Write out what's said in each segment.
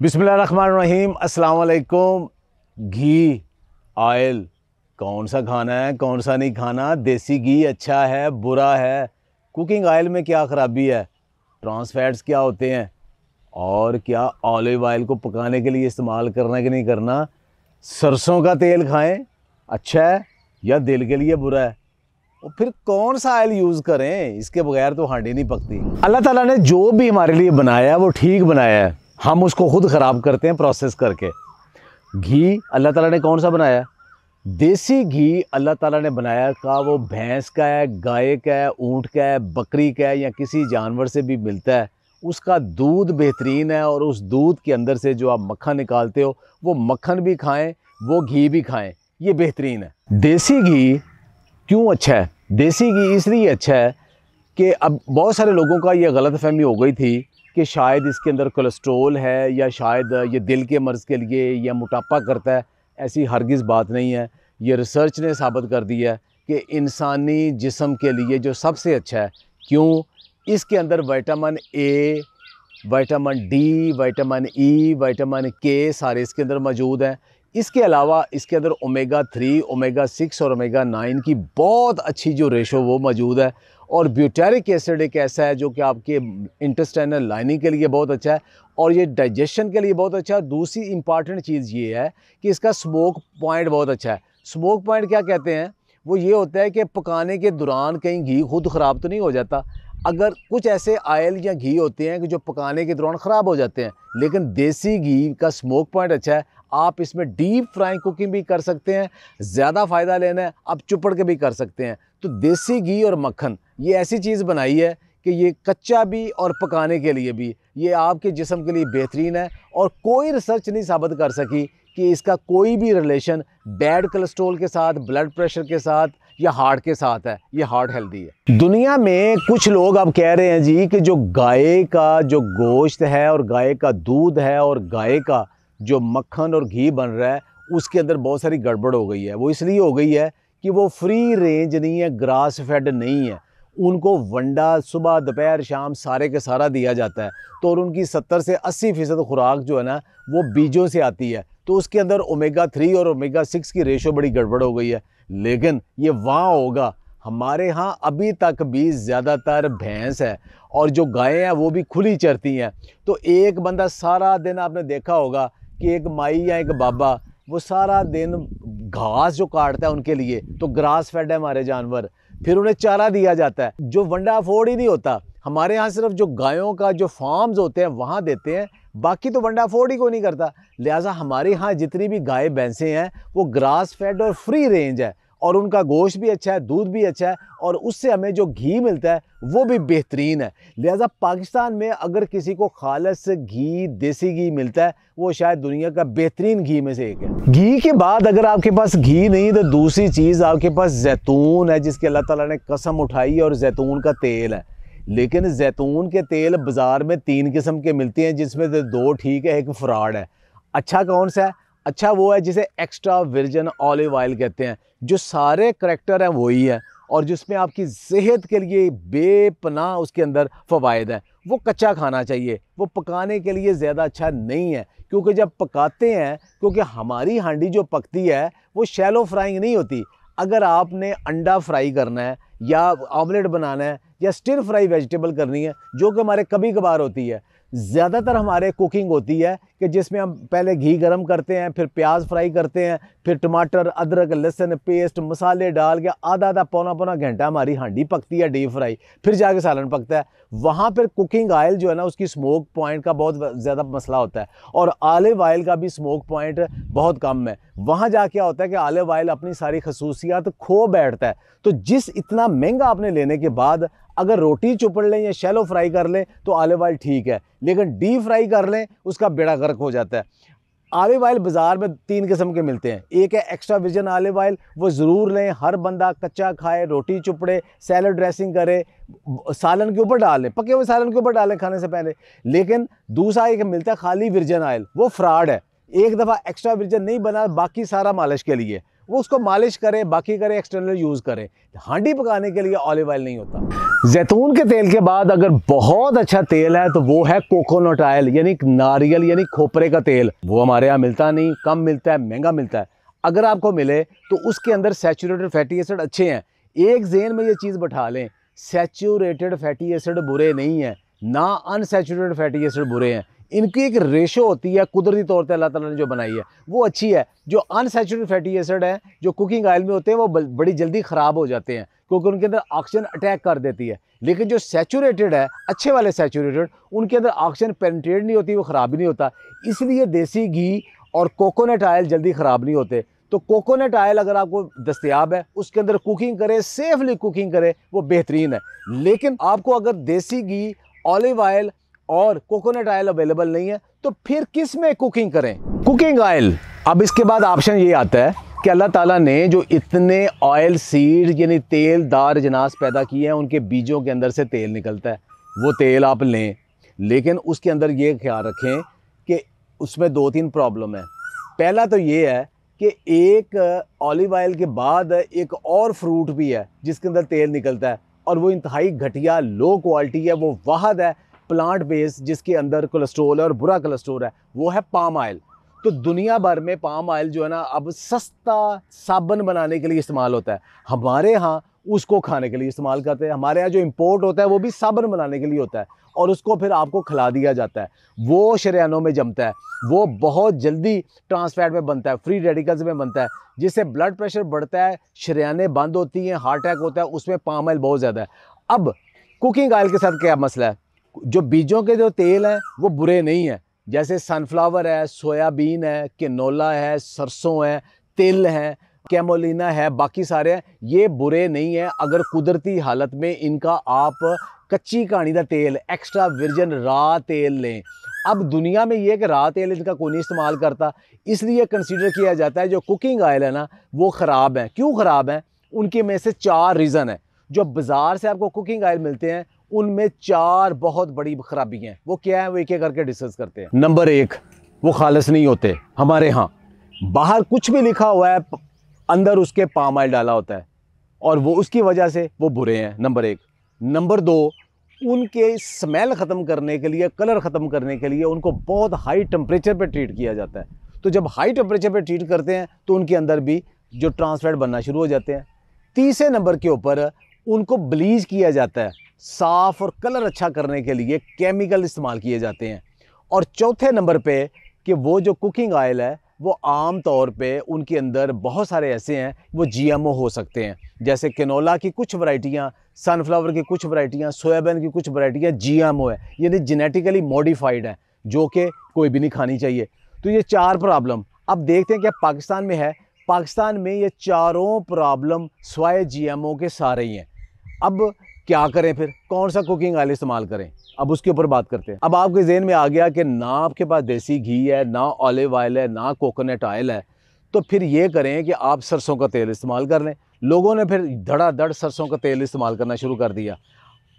अस्सलाम वालेकुम घी ऑयल कौन सा खाना है, कौन सा नहीं खाना? देसी घी अच्छा है, बुरा है। कुकिंग ऑयल में क्या ख़राबी है? ट्रांस फैट्स क्या होते हैं? और क्या ऑलिव ऑयल को पकाने के लिए इस्तेमाल करना कि नहीं करना? सरसों का तेल खाएँ अच्छा है या दिल के लिए बुरा है? और फिर कौन सा ऑयल यूज़ करें? इसके बगैर तो हांडी नहीं पकती। अल्लाह ताला ने जो भी हमारे लिए बनाया है, वो ठीक बनाया है। हम उसको खुद ख़राब करते हैं प्रोसेस करके। घी अल्लाह ताला ने कौन सा बनाया? देसी घी अल्लाह ताला ने बनाया का, वो भैंस का है, गाय का है, ऊँट का है, बकरी का है या किसी जानवर से भी मिलता है, उसका दूध बेहतरीन है और उस दूध के अंदर से जो आप मक्खन निकालते हो, वो मक्खन भी खाएँ, वो घी भी खाएँ, ये बेहतरीन है। देसी घी क्यों अच्छा है? देसी घी इसलिए अच्छा है कि अब बहुत सारे लोगों का ये गलत फहमी हो गई थी कि शायद इसके अंदर कोलेस्ट्रोल है या शायद ये दिल के मर्ज़ के लिए या मोटापा करता है, ऐसी हरगिज़ बात नहीं है। ये रिसर्च ने साबित कर दिया है कि इंसानी जिसम के लिए जो सबसे अच्छा है, क्यों? इसके अंदर vitamin A vitamin D vitamin E vitamin K सारे इसके अंदर मौजूद हैं। इसके अलावा इसके अंदर ओमेगा थ्री ओमेगा सिक्स और ओमेगा नाइन की बहुत अच्छी जो रेशो वो मौजूद है। और ब्यूटेरिक एसिड एक ऐसा है जो कि आपके इंटेस्टाइनल लाइनिंग के लिए बहुत अच्छा है और ये डाइजेशन के लिए बहुत अच्छा है। दूसरी इंपॉर्टेंट चीज़ ये है कि इसका स्मोक पॉइंट बहुत अच्छा है। स्मोक पॉइंट क्या कहते हैं? वो ये होता है कि पकाने के दौरान कहीं घी खुद ख़राब तो नहीं हो जाता। अगर कुछ ऐसे आयल या घी होते हैं कि जो पकाने के दौरान ख़राब हो जाते हैं, लेकिन देसी घी का स्मोक पॉइंट अच्छा है। आप इसमें डीप फ्राइंग कुकिंग भी कर सकते हैं, ज़्यादा फ़ायदा लेना है, आप चुपड़ के भी कर सकते हैं। तो देसी घी और मक्खन, ये ऐसी चीज़ बनाई है कि ये कच्चा भी और पकाने के लिए भी, ये आपके जिसम के लिए बेहतरीन है और कोई रिसर्च नहीं साबित कर सकी कि इसका कोई भी रिलेशन बैड कोलेस्ट्रोल के साथ, ब्लड प्रेशर के साथ या हार्ट के साथ है, ये हार्ट हेल्दी है। दुनिया में कुछ लोग अब कह रहे हैं जी कि जो गाय का जो गोश्त है और गाय का दूध है और गाय का जो मक्खन और घी बन रहा है, उसके अंदर बहुत सारी गड़बड़ हो गई है। वो इसलिए हो गई है कि वो फ्री रेंज नहीं है ग्रास फेड नहीं है। उनको वंडा सुबह, दोपहर, शाम सारे के सारा दिया जाता है। तो और उनकी सत्तर से अस्सी फ़ीसद खुराक जो है ना, वो बीजों से आती है। तो उसके अंदर ओमेगा थ्री और ओमेगा सिक्स की रेशो बड़ी गड़बड़ हो गई है। लेकिन ये वहाँ होगा। हमारे यहाँ अभी तक भी ज़्यादातर भैंस है और जो गायें हैं, वो भी खुली चरती हैं। तो एक बंदा सारा दिन आपने देखा होगा कि एक माई या एक बाबा, वो सारा दिन घास जो काटता है उनके लिए तो ग्रास फेड है हमारे जानवर। फिर उन्हें चारा दिया जाता है, जो वंडा अफोर्ड ही नहीं होता। हमारे यहाँ सिर्फ़ जो गायों का, जो फार्म्स होते हैं, वहाँ देते हैं, बाकी तो वंडा अफोर्ड ही को नहीं करता? लिहाजा हमारे यहाँ जितनी भी गाय, भैंसें हैं, वो ग्रास फेड और फ्री रेंज है। और उनका गोश्त भी अच्छा है, दूध भी अच्छा है, और उससे हमें जो घी मिलता है, वो भी बेहतरीन है। लिहाजा पाकिस्तान में अगर किसी को खालस घी, देसी घी मिलता है, वो शायद दुनिया का बेहतरीन घी में से एक है। घी के बाद अगर आपके पास घी नहीं तो दूसरी चीज़, आपके पास जैतून है, जिसके अल्लाह ताला ने कसम उठाई और जैतून का तेल है। लेकिन जैतून के तेल बाज़ार में तीन किस्म के मिलते हैं, जिसमें से दो ठीक है, एक फ्रॉड है। अच्छा कौन सा है? अच्छा वो है जिसे एक्स्ट्रा वर्जन ऑलिव ऑयल कहते हैं, जो सारे करेक्टर हैं वही है, और जिसमें आपकी सेहत के लिए बेपना उसके अंदर फ़वाद हैं। वो कच्चा खाना चाहिए, वो पकाने के लिए ज़्यादा अच्छा नहीं है, क्योंकि जब पकाते हैं, क्योंकि हमारी हांडी जो पकती है, वो शैलो फ्राइंग नहीं होती। अगर आपने अंडा फ्राई करना है, या ऑमलेट बनाना है, या स्टिर फ्राई वेजिटेबल करनी है, जो कि हमारे कभी कभार होती है ज़्यादातर हमारे कुकिंग होती है कि जिसमें हम पहले घी गरम करते हैं, फिर प्याज फ्राई करते हैं, फिर टमाटर, अदरक, लहसुन पेस्ट मसाले डाल के आधा आधा पौना पौना घंटा हमारी हांडी पकती है डीप फ्राई फिर जाके सालन पकता है। वहाँ पर कुकिंग ऑयल जो है ना, उसकी स्मोक पॉइंट का बहुत ज़्यादा मसला होता है और आलिव ऑयल का भी स्मोक पॉइंट बहुत कम है। वहाँ जा क्या होता है कि आलिव ऑयल अपनी सारी खसूसियात खो बैठता है। तो जिस इतना महँगा आपने लेने के बाद अगर रोटी चुपड़ लें या शैलो फ्राई कर लें तो आलिव ऑयल ठीक है, लेकिन डीप फ्राई कर लें, उसका बेड़ा गर्क हो जाता है। आलिव ऑयल बाज़ार में तीन किस्म के मिलते हैं। एक है एक्स्ट्रा विजन आलिव ऑयल वो ज़रूर लें, हर बंदा कच्चा खाए, रोटी चुपड़े सैलड ड्रेसिंग करे, सालन के ऊपर डाल पके हुए सालन के ऊपर डालें खाने से पहले। लेकिन दूसरा एक मिलता है खाली वर्जन ऑयल वो फ्रॉड है। एक दफ़ा एक्स्ट्रा वर्जन नहीं बना, बाकी सारा मालिश के लिए। वो उसको मालिश करें, बाकी करें एक्सटर्नल यूज़ करें। हांडी पकाने के लिए ऑलिव ऑयल नहीं होता। जैतून के तेल के बाद अगर बहुत अच्छा तेल है तो वो है कोकोनट ऑयल यानी नारियल, यानी खोपरे का तेल। वो हमारे यहाँ मिलता नहीं, कम मिलता है, महँगा मिलता है। अगर आपको मिले तो उसके अंदर सेचूरेटेड फैटी एसिड अच्छे हैं। एक जेन में ये चीज़ बैठा लें सेचूरेटेड फैटी एसिड बुरे नहीं हैं, ना अनसेचूरेटेड फैटी एसिड बुरे हैं। इनकी एक रेशो होती है कुदरती तौर पर अल्लाह ताला ने जो बनाई है। वो अच्छी है, जो अनसेचुरेटेड फैटी एसिड है, जो कुकिंग ऑयल में होते हैं, वो बड़ी जल्दी ख़राब हो जाते हैं। क्योंकि उनके अंदर ऑक्सीजन अटैक कर देती है। लेकिन जो सेचूरेटेड है, अच्छे वाले सेचूरेटेड उनके अंदर ऑक्सीजन पेंट्रेट नहीं होती, वो ख़राब नहीं होता। इसलिए देसी घी और कोकोनट ऑयल जल्दी ख़राब नहीं होते। तो कोकोनट ऑयल अगर आपको दस्तियाब है, उसके अंदर कुकिंग करें सेफली कुकिंग करें, वो बेहतरीन है। लेकिन आपको अगर देसी घी ऑलिव ऑयल और कोकोनट ऑयल अवेलेबल नहीं है तो फिर किसमें कुकिंग करें? कुकिंग ऑयल अब इसके बाद ऑप्शन ये आता है कि अल्लाह ताला ने जो इतने ऑयल सीड यानी तेलदार जनास पैदा किए हैं, उनके बीजों के अंदर से तेल निकलता है। वो तेल आप लें। लेकिन उसके अंदर ये ख्याल रखें कि उसमें दो तीन प्रॉब्लम है। पहला तो ये है कि एक ऑलिव ऑयल के बाद एक और फ्रूट भी है, जिसके अंदर तेल निकलता है। और वो इंतहाई घटिया लो क्वालिटी है, वो वाहद है प्लांट बेस जिसके अंदर कोलेस्ट्रोल है और बुरा कोलेस्ट्रोल है। वो है पाम ऑयल तो दुनिया भर में पाम ऑयल जो है ना, अब सस्ता साबन बनाने के लिए इस्तेमाल होता है। हमारे यहाँ उसको खाने के लिए इस्तेमाल करते हैं। हमारे यहाँ जो इम्पोर्ट होता है, वो भी साबन बनाने के लिए होता है और उसको फिर आपको खिला दिया जाता है। वो शरियानों में जमता है। वो बहुत जल्दी ट्रांसफैट में बनता है फ्री रेडिकल्स में बनता है, जिससे ब्लड प्रेशर बढ़ता है, शरियाने बंद होती हैं हार्ट अटैक होता है, उसमें पाम ऑयल बहुत ज़्यादा है। अब कुकिंग ऑयल के साथ क्या मसला है? जो बीजों के जो तेल हैं, वो बुरे नहीं हैं। जैसे सनफ्लावर है सोयाबीन है किनोला है, सरसों है, तिल है कैमोलिना है, बाकी सारे हैं, ये बुरे नहीं हैं। अगर कुदरती हालत में इनका आप कच्ची कहानी का तेल एक्स्ट्रा वर्जन रा तेल लें। अब दुनिया में ये कि रा तेल इनका कोई नहीं इस्तेमाल करता। इसलिए कंसीडर किया जाता है, जो कुकिंग ऑयल है ना, वो ख़राब है। क्यों ख़राब है? उनके में से चार रीज़न है, जो बाज़ार से आपको कुकिंग ऑयल मिलते हैं उनमें चार बहुत बड़ी खराबी हैं। वो क्या है? वो एक एक करके डिस्कस करते हैं। नंबर एक, वो खालस नहीं होते। हमारे यहाँ बाहर कुछ भी लिखा हुआ है, अंदर उसके पाम ऑयल डाला होता है। और वो उसकी वजह से वो बुरे हैं। नंबर एक। नंबर दो, उनके स्मेल ख़त्म करने के लिए कलर ख़त्म करने के लिए उनको बहुत हाई टेम्परेचर पे ट्रीट किया जाता है। तो जब हाई टेम्परेचर पे ट्रीट करते हैं तो उनके अंदर भी जो ट्रांसफेट बनना शुरू हो जाते हैं। तीसरे नंबर के ऊपर उनको ब्लीच किया जाता है। साफ़ और कलर अच्छा करने के लिए केमिकल इस्तेमाल किए जाते हैं। और चौथे नंबर पे कि वो जो कुकिंग ऑयल है, वो आम तौर पे उनके अंदर बहुत सारे ऐसे हैं, वो जीएमओ हो सकते हैं। जैसे केनोला की कुछ वैरायटियाँ सनफ्लावर की कुछ वैरायटियाँ सोयाबीन की कुछ वैरायटियाँ जीएमओ है, यानी जेनेटिकली मॉडिफाइड है, जो कि कोई भी नहीं खानी चाहिए। तो ये चार प्रॉब्लम अब देखते हैं क्या पाकिस्तान में है। पाकिस्तान में ये चारों प्रॉब्लम स्वाय जीएमओ के सारे ही हैं। अब क्या करें फिर? कौन सा कुकिंग ऑयल इस्तेमाल करें? अब उसके ऊपर बात करते हैं। अब आपके जहन में आ गया कि ना आपके पास देसी घी है, ना ऑलिव ऑयल है, ना कोकोनट ऑयल है। तो फिर ये करें कि आप सरसों का तेल इस्तेमाल कर लें। लोगों ने फिर धड़ाधड़ सरसों का तेल इस्तेमाल करना शुरू कर दिया।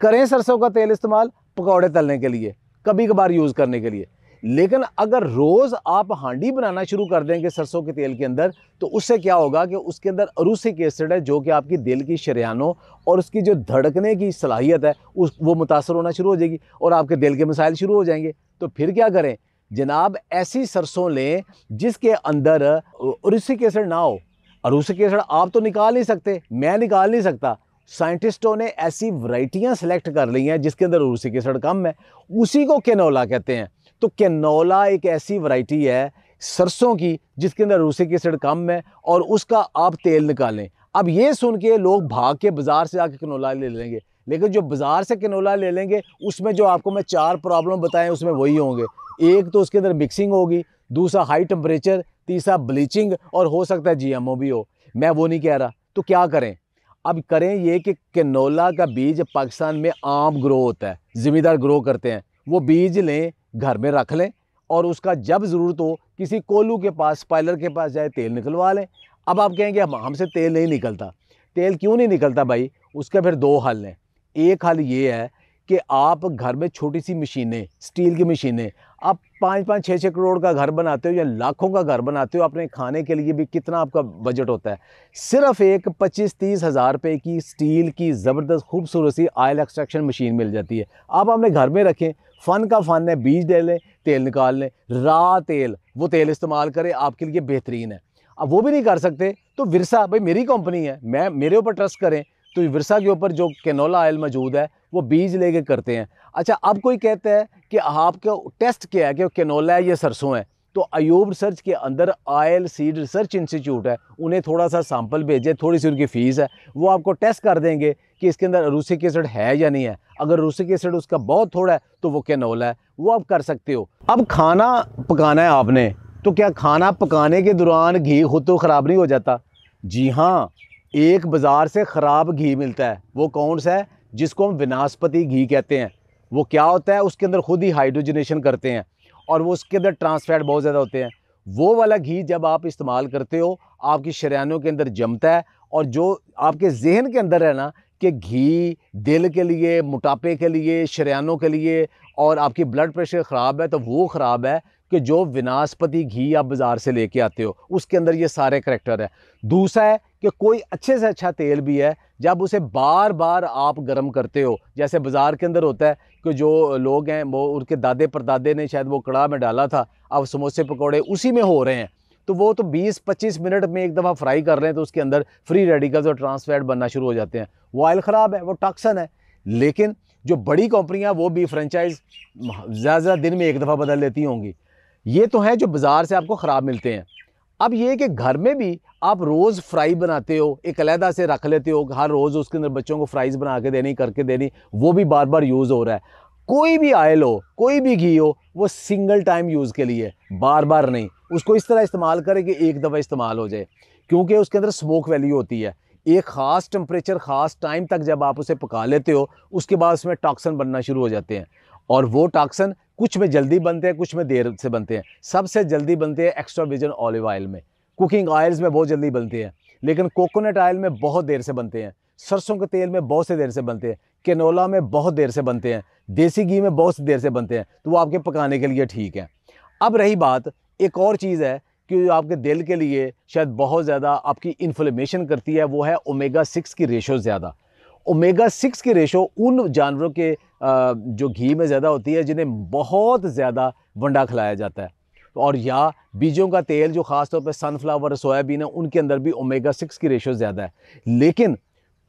करें सरसों का तेल इस्तेमाल पकौड़े तलने के लिए कभी कभार यूज़ करने के लिए। लेकिन अगर रोज़ आप हांडी बनाना शुरू कर देंगे सरसों के तेल के अंदर तो उससे क्या होगा कि उसके अंदर अरूसिक एसिड है, जो कि आपकी दिल की शरियानों और उसकी जो धड़कने की सलाहियत है, उस, वो मुतासर होना शुरू हो जाएगी और आपके दिल के मसाइल शुरू हो जाएँगे। तो फिर क्या करें? जनाब, ऐसी सरसों लें जिसके अंदर अरूसिक एसिड ना हो। अरूसिक एसिड आप तो निकाल नहीं सकते, मैं निकाल नहीं सकता। साइंटिस्टों ने ऐसी वराइटियाँ सेलेक्ट कर ली हैं जिसके अंदर अरूसिक एसिड कम है। उसी को केनोला कहते हैं। तो कैनोला एक ऐसी वैरायटी है सरसों की जिसके अंदर रूसी एसिड कम है और उसका आप तेल निकालें। अब ये सुन के लोग भाग के बाज़ार से आके कनोला ले लेंगे। लेकिन जो बाज़ार से कनोला ले लेंगे, उसमें जो आपको मैं चार प्रॉब्लम बताएँ, उसमें वही होंगे। एक तो उसके अंदर मिक्सिंग होगी, दूसरा हाई टेम्परेचर, तीसरा ब्लीचिंग और हो सकता है जीएमओ भी हो। मैं वो नहीं कह रहा। तो क्या करें? अब करें ये कि कैनोला का बीज पाकिस्तान में आम ग्रो होता है ज़िम्मेदार ग्रो करते हैं। वो बीज लें, घर में रख लें और उसका जब ज़रूरत हो, किसी कोलू के पास स्पाइलर के पास जाए, तेल निकलवा लें। अब आप कहेंगे, हम, हमसे तेल नहीं निकलता। तेल क्यों नहीं निकलता भाई? उसके फिर दो हल हैं। एक हल ये है कि आप घर में छोटी सी मशीनें, स्टील की मशीनें, आप पाँच पाँच छः छः करोड़ का घर बनाते हो या लाखों का घर बनाते हो, अपने खाने के लिए भी कितना आपका बजट होता है? सिर्फ़ एक पच्चीस तीस हज़ार रुपये की स्टील की ज़बरदस्त, खूबसूरत सी ऑयल एक्सट्रैक्शन मशीन मिल जाती है। आप अपने घर में रखें, फ़न का फ़न है, बीज ले लें, तेल निकाल लें, रा तेल, वो तेल इस्तेमाल करें, आपके लिए बेहतरीन है। अब वो भी नहीं कर सकते तो विरसा, भाई मेरी कंपनी है, मैं, मेरे ऊपर ट्रस्ट करें तो विरसा के ऊपर जो कैनोला ऑयल मौजूद है वो बीज लेके करते हैं। अच्छा अब कोई कहता है कि आपका टेस्ट क्या है कि कैनोला है या सरसों है? तो अयूब रिसर्च के अंदर आयल सीड रिसर्च इंस्टीट्यूट है। उन्हें थोड़ा सा सैंपल भेजें थोड़ी सी उनकी फ़ीस है। वो आपको टेस्ट कर देंगे कि इसके अंदर रूसिक एसिड है या नहीं है। अगर रूसिक एसिड उसका बहुत थोड़ा है तो वो कैनोला है। वो आप कर सकते हो। अब खाना पकाना है आपने तो क्या खाना पकाने के दौरान घी खुद तो ख़राब नहीं हो जाता? जी हाँ एक बाज़ार से ख़राब घी मिलता है। वो कौन सा है? जिसको हम विनास्पति घी कहते हैं, वो क्या होता है? उसके अंदर खुद ही हाइड्रोजनेशन करते हैं और वो उसके अंदर ट्रांसफैट बहुत ज़्यादा होते हैं। वो वाला घी जब आप इस्तेमाल करते हो, आपकी शरियानों के अंदर जमता है और जो आपके जहन के अंदर है ना कि घी दिल के लिए, मोटापे के लिए शरियानों के लिए और आपकी ब्लड प्रेशर ख़राब है तो वो ख़राब है कि जो विनास्पति घी आप बाज़ार से लेके आते हो, उसके अंदर ये सारे करेक्टर है। दूसरा है कि कोई अच्छे से अच्छा तेल भी है जब उसे बार बार आप गर्म करते हो, जैसे बाज़ार के अंदर होता है कि जो लोग हैं, वो उनके दादे परदादे ने शायद वो कड़ा में डाला था, अब समोसे पकौड़े उसी में हो रहे हैं। तो वो तो 20-25 मिनट में एक दफ़ा फ्राई कर रहे हैं तो उसके अंदर फ्री रेडिकल्स और ट्रांसफैट बनना शुरू हो जाते हैं। वो ऑयल ख़राब है, वो टॉक्सन है, लेकिन जो बड़ी कंपनियाँ वो भी फ्रेंचाइज ज़्यादा दिन में एक दफ़ा बदल लेती होंगी। ये तो हैं जो बाज़ार से आपको ख़राब मिलते हैं। अब ये कि घर में भी आप रोज़ फ्राई बनाते हो, एक अलहदा से रख लेते हो, हर रोज़ उसके अंदर बच्चों को फ्राइज़ बना के देनी, करके देनी, वो भी बार बार यूज़ हो रहा है। कोई भी आयल हो, कोई भी घी हो, वो सिंगल टाइम यूज़ के लिए बार बार नहीं। उसको इस तरह इस्तेमाल करें कि एक दफ़ा इस्तेमाल हो जाए, क्योंकि उसके अंदर स्मोक वैल्यू होती है। एक ख़ास टेम्परेचर ख़ास टाइम तक जब आप उसे पका लेते हो, उसके बाद उसमें टॉक्सन बनना शुरू हो जाते हैं। और वो टॉक्सन कुछ में जल्दी बनते हैं, कुछ में देर से बनते हैं। सबसे जल्दी बनते हैं एक्स्ट्रा विजन ऑलिव ऑयल में। कुकिंग ऑयल्स में बहुत जल्दी बनते हैं, लेकिन कोकोनट ऑयल में बहुत देर से बनते हैं। सरसों के तेल में बहुत से देर से बनते हैं केनोला में बहुत देर से बनते हैं, देसी घी में बहुत देर से बनते हैं तो वो आपके पकाने के लिए ठीक है। अब रही बात, एक और चीज़ है कि जो आपके दिल के लिए शायद बहुत ज़्यादा आपकी इन्फ्लेमेशन करती है, वो है ओमेगा सिक्स की रेशो ज़्यादा। ओमेगा सिक्स की रेशो उन जानवरों के जो घी में ज़्यादा होती है, जिन्हें बहुत ज़्यादा वंडा खिलाया जाता है। और या बीजों का तेल, जो ख़ास तौर पर सनफ्लावर सोयाबीन है, उनके अंदर भी ओमेगा सिक्स की रेशो ज़्यादा है। लेकिन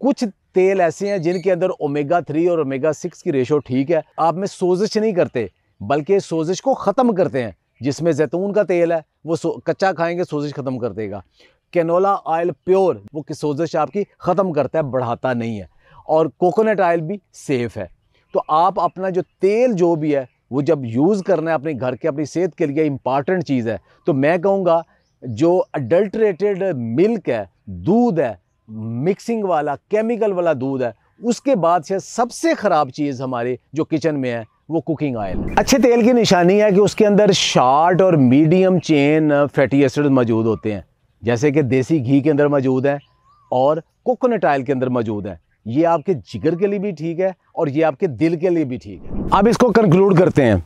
कुछ तेल ऐसे हैं, जिनके अंदर ओमेगा थ्री और ओमेगा सिक्स की रेशो ठीक है। आप में सोजिश नहीं करते, बल्कि सोजिश को ख़त्म करते हैं, जिसमें जैतून का तेल है, वो कच्चा खाएँगे, सोजिश ख़त्म कर देगा। कैनोला ऑयल प्योर वो सोजिश आपकी ख़त्म करता है, बढ़ाता नहीं है। और कोकोनट ऑयल भी सेफ़ है। तो आप अपना जो तेल जो भी है, वो जब यूज़ करना है अपने घर के, अपनी सेहत के लिए इंपॉर्टेंट चीज़ है तो मैं कहूँगा जो अडल्ट्रेटेड मिल्क है, दूध है मिक्सिंग वाला केमिकल वाला दूध है, उसके बाद से सबसे ख़राब चीज़ हमारे जो किचन में है, वो कुकिंग ऑयल अच्छे तेल की निशानी है कि उसके अंदर शार्ट और मीडियम चेन फैटी एसिड मौजूद होते हैं। जैसे कि देसी घी के अंदर मौजूद है और कोकोनट ऑयल के अंदर मौजूद है। ये आपके जिगर के लिए भी ठीक है और ये आपके दिल के लिए भी ठीक है। अब इसको कंक्लूड करते हैं।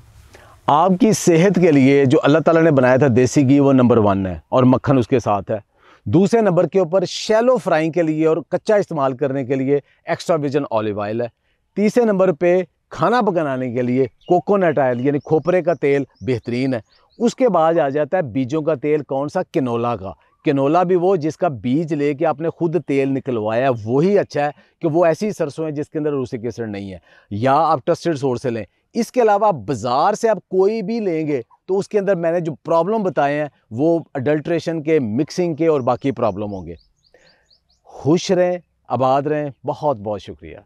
आपकी सेहत के लिए जो अल्लाह ताला ने बनाया था देसी घी, वो नंबर वन है और मक्खन उसके साथ है। दूसरे नंबर के ऊपर शैलो फ्राइंग के लिए और कच्चा इस्तेमाल करने के लिए एक्स्ट्रा विजन ऑलिव ऑयल है। तीसरे नंबर पे खाना पकाने के लिए कोकोनट ऑयल यानी खोपरे का तेल बेहतरीन है। उसके बाद आ जाता है बीजों का तेल, कौन सा? किनोला का। किनोला भी वो, जिसका बीज लेके आपने खुद तेल निकलवाया, वही अच्छा है कि वो ऐसी सरसों है जिसके अंदर रूसिक एसिड नहीं है। या आप ट्रस्टेड सोर्स से लें। इसके अलावा बाज़ार से आप कोई भी लेंगे तो उसके अंदर मैंने जो प्रॉब्लम बताए हैं, वो अडल्ट्रेशन के मिक्सिंग के और बाकी प्रॉब्लम होंगे। खुश रहें, आबाद रहें बहुत बहुत शुक्रिया।